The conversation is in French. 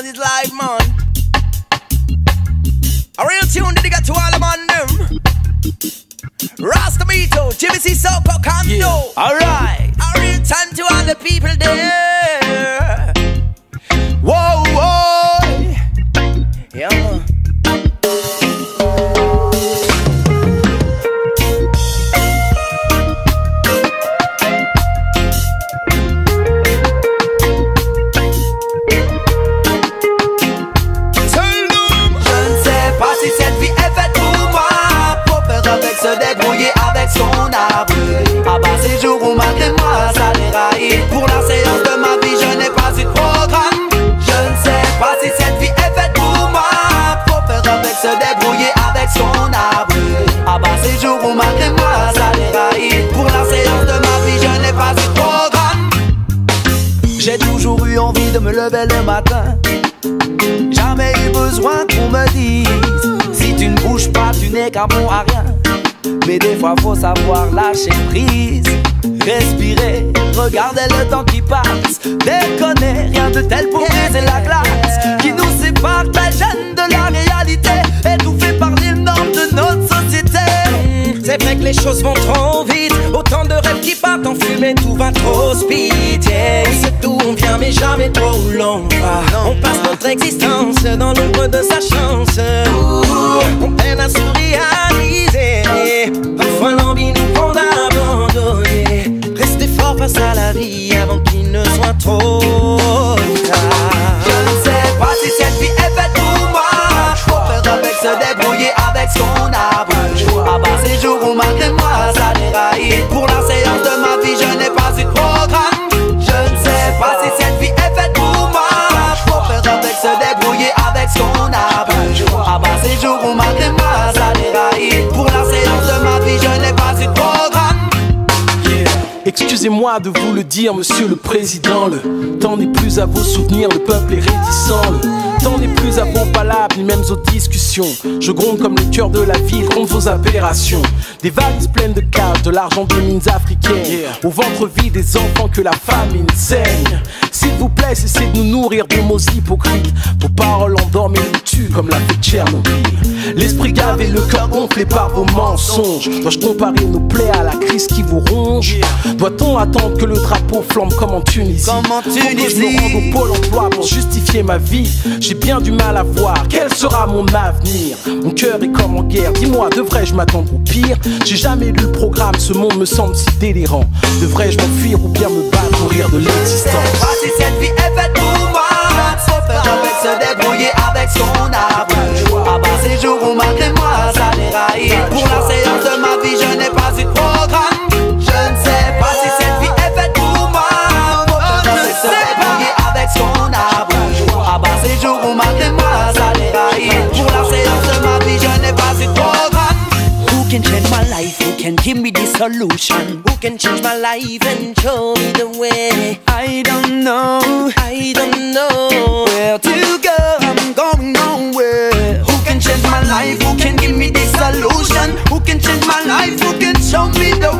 as it live, man. A real tune that they got to all the man them. Rasta Beto, Jimmy C. Soko, Kando. Yeah. Alright. Ces jours où malgré moi ça déraille Pour la séance de ma vie je n'ai pas eu de programme. J'ai toujours eu envie de me lever le matin. Jamais eu besoin qu'on me dise. Si tu ne bouges pas, tu n'es qu'un bon à rien. Mais des fois faut savoir lâcher prise. Respirer, regarder le temps qui passe. Déconner, rien de tel pour briser la glace les choses vont trop vite. Autant de rêves qui partent en fumée, tout va trop speed. Yeah. On sait d'où on vient, mais jamais trop où l'on va. On passe notre existence dans l'ombre de sa chance. On peine à se réaliser. Parfois l'envie nous prend d'abandonner. Restez fort face à la vie avant qu'il ne soit trop tard. Je ne sais pas si cette vie est faite pour moi Faut faire avec se débrouiller avec son arbre À ces jours où malgré moi ça déraille Pour la séance de ma vie je n'ai pas eu de programme. Je ne sais pas si cette vie est faite pour moi. Faut faire avec se débrouiller avec son arbre À bas ces jours où malgré moi Excusez-moi de vous le dire, monsieur le président. Le temps n'est plus à vos souvenirs, le peuple est réticent. Le temps n'est plus à vos palabres, ni même aux discussions. Je gronde comme le cœur de la ville contre vos aberrations. Des valises pleines de cash, de l'argent des mines africaines. Au ventre vide des enfants que la famine saigne. S'il vous plaît, cessez de nous nourrir de mots hypocrites. Vos paroles endorment et nous tuent comme l'a fait Tchernobyl. L'esprit gavé, le cœur gonflé par vos mensonges. Dois-je comparer nos plaies à la crise qui vous ronge? Doit-on attendre que le drapeau flambe comme en Tunisie? Comme que je me rende au pôle emploi pour justifier ma vie. J'ai bien du mal à voir quel sera mon avenir. Mon cœur est comme en guerre, dis-moi, devrais-je m'attendre au pire? J'ai jamais lu le programme, ce monde me semble si délirant. Devrais-je m'enfuir ou bien me battre pour rire de l'existence? Cette vie est faite pour moi. Faut faire avec se débrouiller avec son arbre À bas ces jours où malgré moi ça déraille Pour la séance de ma vie je n'ai pas eu de programme. Je ne sais pas si cette vie est faite pour moi. Faut faire avec se débrouiller avec son arbre À bas ces jours où malgré moi ça déraille Pour la séance de ma vie je n'ai pas eu de programme. Who can change my life? Can give me the solution? Who can change my life and show me the way? I don't know I don't know. where to go. I'm going nowhere. Who can change my life? Who can give me the solution? Who can change my life? Who can show me the way?